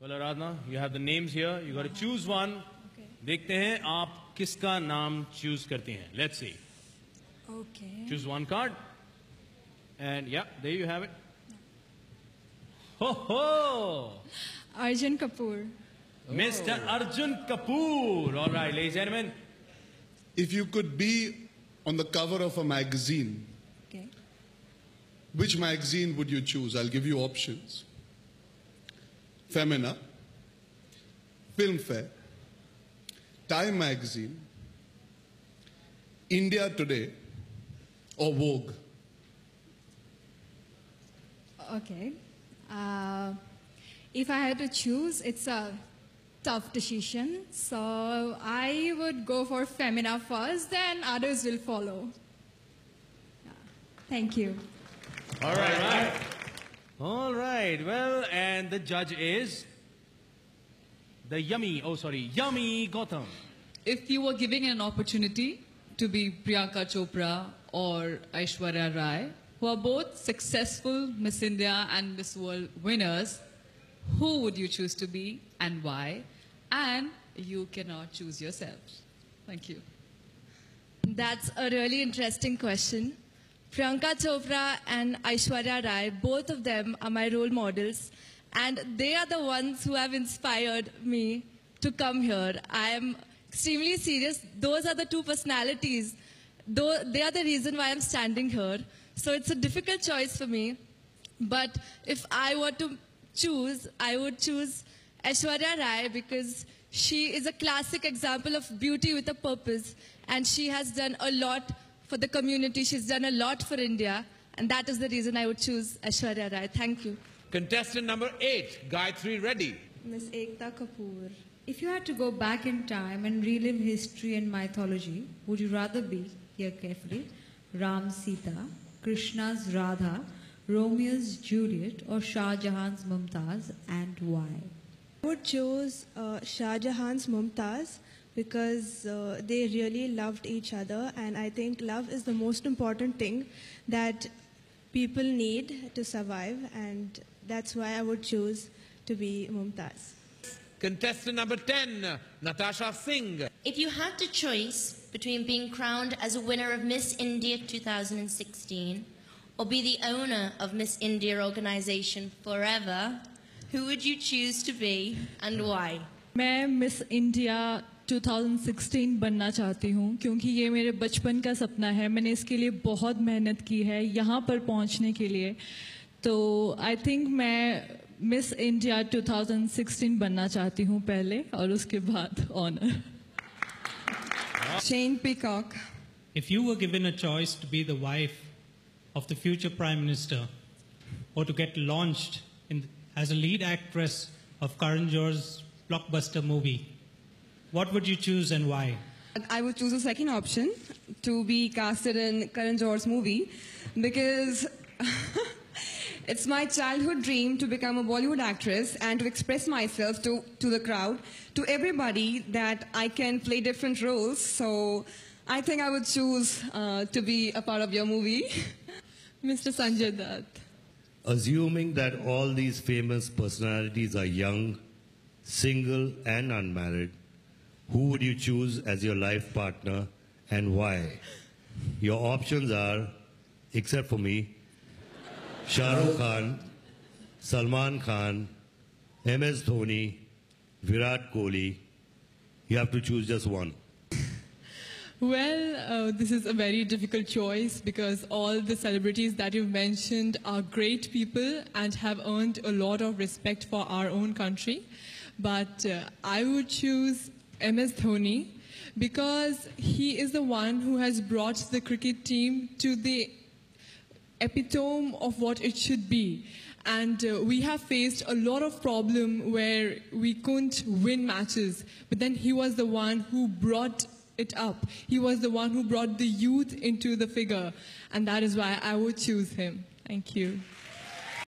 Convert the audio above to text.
Well, Aradhana, you have the names here. You got to choose one. Okay. देखते हैं आप किसका नाम choose करती हैं. Let's see. Okay. Choose one card. And yeah, there you have it. Ho ho! Arjun Kapoor. Mr. Arjun Kapoor. All right, ladies and gentlemen. If you could be on the cover of a magazine, Okay. which magazine would you choose? I'll give you options Femina, Filmfare, Time Magazine, India Today, or Vogue. Okay. Uh, if I had to choose, it's a tough decision. So I would go for Femina first, then others will follow. Yeah. Thank you. All right, right. All right. Well, and the judge is the Yami. Oh, sorry, Yami Gautam. If you were given an opportunity to be Priyanka Chopra or Aishwarya Rai, who are both successful Miss India and Miss World winners, who would you choose to be and why? And you cannot choose yourselves. Thank you. That's a really interesting question. Priyanka Chopra and Aishwarya Rai, both of them are my role models, and they are the ones who have inspired me to come here. I am extremely serious. Those are the two personalities. They are the reason why I'm standing here. So it's a difficult choice for me. But if I were to choose, I would choose Aishwarya Rai because she is a classic example of beauty with a purpose and she has done a lot for the community. She's done a lot for India and that is the reason I would choose Aishwarya Rai. Thank you. Contestant number eight, Gayatri Reddy. Miss Ekta Kapoor. If you had to go back in time and relive history and mythology, would you rather be, here carefully, Ram Sita, Krishna's Radha, Romeo's Juliet, or Shah Jahan's Mumtaz, and why? I would choose uh, Shah Jahan's Mumtaz because uh, they really loved each other, and I think love is the most important thing that people need to survive, and that's why I would choose to be Mumtaz. Contestant number 10, Natasha Singh. If you had to choice between being crowned as a winner of Miss India 2016 or be the owner of Miss India organization forever, who would you choose to be and why? मैं miss India 2016 बनना चाहती हूँ क्योंकि ये मेरे बचपन का सपना है मैंने इसके लिए बहुत मेहनत की है यहाँ पर पहुँचने के लिए तो आई थिंक मैं मिस इंडिया 2016 बनना चाहती हूँ पहले और उसके बाद honour Shane Peacock. If you were given a choice to be the wife of the future Prime Minister or to get launched in, as a lead actress of Karan Johar's blockbuster movie, what would you choose and why? I would choose the second option to be casted in Karan Johar's movie because it's my childhood dream to become a Bollywood actress and to express myself to, to the crowd, to everybody that I can play different roles. So I think I would choose uh, to be a part of your movie. Mr. Sanjay Dutt. Assuming that all these famous personalities are young, single, and unmarried, who would you choose as your life partner and why? Your options are, except for me, Shah Rukh Khan, Salman Khan, MS Dhoni, Virat Kohli. You have to choose just one. Well, uh, this is a very difficult choice because all the celebrities that you've mentioned are great people and have earned a lot of respect for our own country. But uh, I would choose MS Dhoni because he is the one who has brought the cricket team to the epitome of what it should be. And uh, we have faced a lot of problem where we couldn't win matches, but then he was the one who brought it up. He was the one who brought the youth into the figure, and that is why I would choose him. Thank you.